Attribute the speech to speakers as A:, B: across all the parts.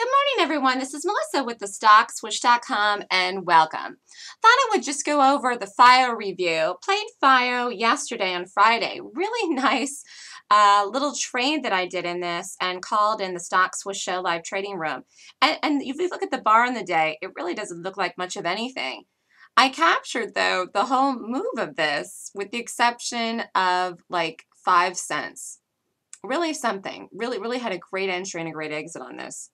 A: Good morning, everyone. This is Melissa with the StockSwoosh.com and welcome. Thought I would just go over the FIO review. Played FIO yesterday on Friday. Really nice uh, little trade that I did in this and called in the Stock Swoosh live trading room. And, and if you look at the bar in the day, it really doesn't look like much of anything. I captured, though, the whole move of this with the exception of like five cents. Really something. Really, really had a great entry and a great exit on this.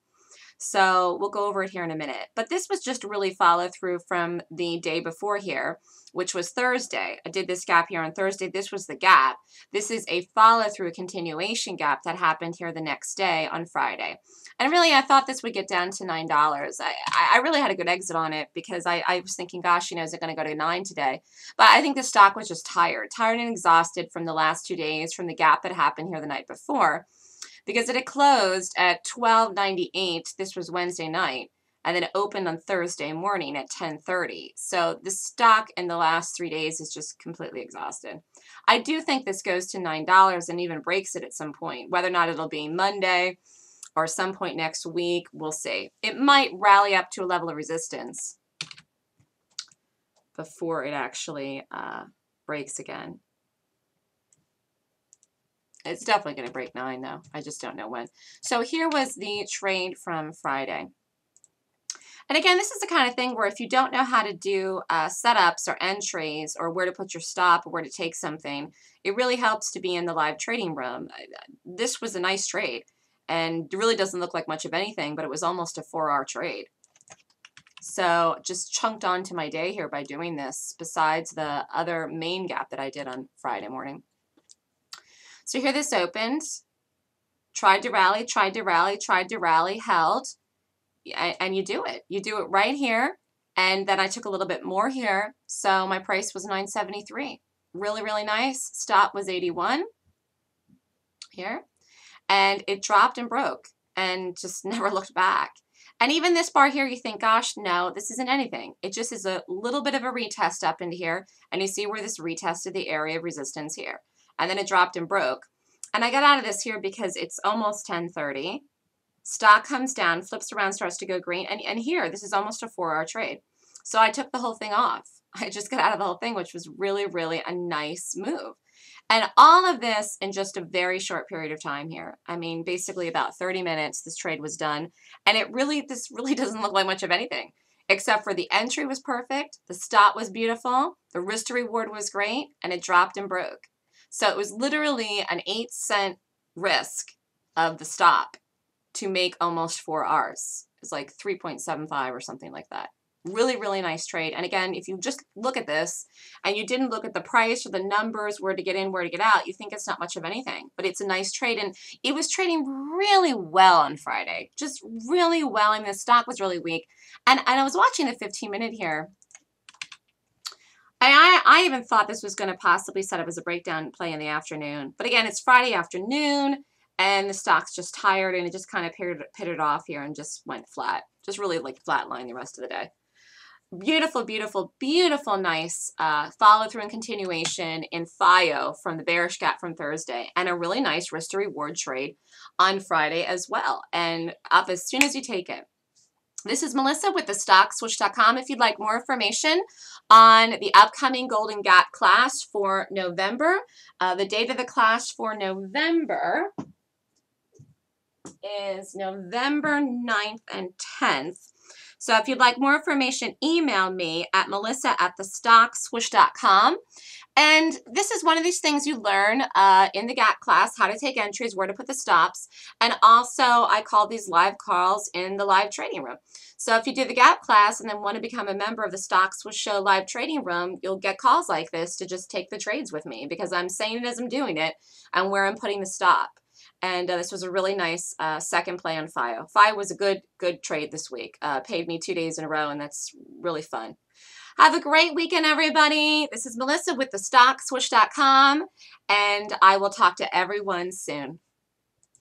A: So we'll go over it here in a minute. But this was just really follow through from the day before here, which was Thursday. I did this gap here on Thursday. This was the gap. This is a follow through continuation gap that happened here the next day on Friday. And really, I thought this would get down to $9. I, I really had a good exit on it because I, I was thinking, gosh, you know, is it going to go to 9 today? But I think the stock was just tired, tired and exhausted from the last two days, from the gap that happened here the night before because it had closed at 12.98. This was Wednesday night. And then it opened on Thursday morning at 10:30. So the stock in the last three days is just completely exhausted. I do think this goes to nine dollars and even breaks it at some point. Whether or not it'll be Monday or some point next week, we'll see. It might rally up to a level of resistance before it actually uh, breaks again. It's definitely going to break 9 though. I just don't know when. So here was the trade from Friday. And again, this is the kind of thing where if you don't know how to do uh, setups or entries or where to put your stop or where to take something, it really helps to be in the live trading room. This was a nice trade and really doesn't look like much of anything, but it was almost a four-hour trade. So just chunked onto my day here by doing this besides the other main gap that I did on Friday morning. So here this opened, tried to rally, tried to rally, tried to rally, held, and you do it. You do it right here, and then I took a little bit more here, so my price was 973. Really, really nice. Stop was 81 here, and it dropped and broke and just never looked back. And even this bar here, you think, gosh, no, this isn't anything. It just is a little bit of a retest up into here. And you see where this retested the area of resistance here and then it dropped and broke. And I got out of this here because it's almost 1030. Stock comes down, flips around, starts to go green. And, and here, this is almost a four hour trade. So I took the whole thing off. I just got out of the whole thing, which was really, really a nice move. And all of this in just a very short period of time here. I mean, basically about 30 minutes, this trade was done. And it really, this really doesn't look like much of anything, except for the entry was perfect, the stop was beautiful, the risk to reward was great, and it dropped and broke. So it was literally an eight cent risk of the stop to make almost four R's. It's like 3.75 or something like that. Really, really nice trade. And again, if you just look at this and you didn't look at the price or the numbers, where to get in, where to get out, you think it's not much of anything. But it's a nice trade. And it was trading really well on Friday. Just really well. I mean, the stock was really weak. And, and I was watching the 15 minute here I, I even thought this was going to possibly set up as a breakdown play in the afternoon. But again, it's Friday afternoon, and the stock's just tired, and it just kind of pitted, pitted off here and just went flat. Just really like flatline the rest of the day. Beautiful, beautiful, beautiful, nice uh, follow through and continuation in FIO from the bearish gap from Thursday, and a really nice risk to reward trade on Friday as well. And up as soon as you take it. This is Melissa with the StockSwoosh.com. If you'd like more information on the upcoming Golden Gap class for November, uh, the date of the class for November is November 9th and 10th. So if you'd like more information, email me at melissa at thestockswoosh.com. And this is one of these things you learn uh, in the gap class, how to take entries, where to put the stops. And also I call these live calls in the live trading room. So if you do the gap class and then want to become a member of the Stocks Swoosh Show live trading room, you'll get calls like this to just take the trades with me because I'm saying it as I'm doing it and where I'm putting the stop. And uh, this was a really nice uh, second play on FIO. FIO was a good, good trade this week. Uh, paid me two days in a row, and that's really fun. Have a great weekend, everybody. This is Melissa with the StockSwoosh.com, and I will talk to everyone soon.